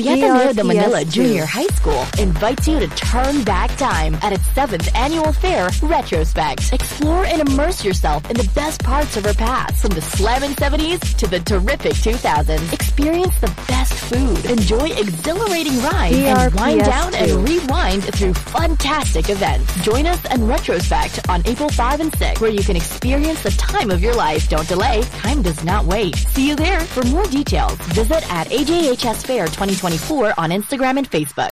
The Ateneo de Manila Junior High School invites you to turn back time at its seventh annual fair, Retrospect. Explore and immerse yourself in the best parts of our past, from the slamming 70s to the terrific 2000s. Experience the best food, enjoy exhilarating rides, and wind down and DRPS2. Rewind through fantastic events. Join us in Retrospect on April 5 and 6, where you can experience the time of your life. Don't delay. Time does not wait. See you there. For more details, visit at AJHS Fair 2024 on Instagram and Facebook.